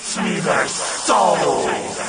gets me their soul.